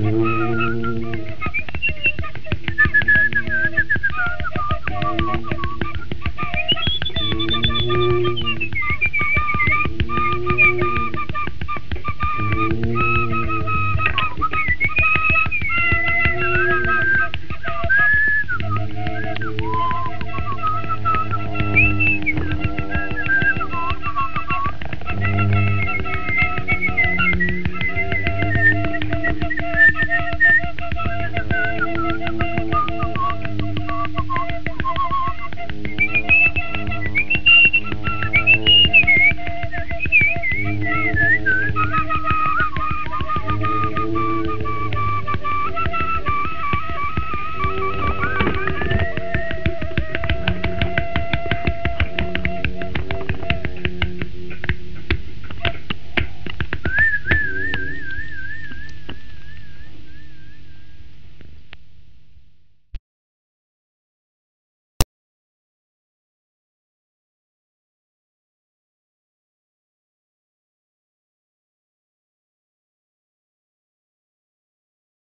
Ooh.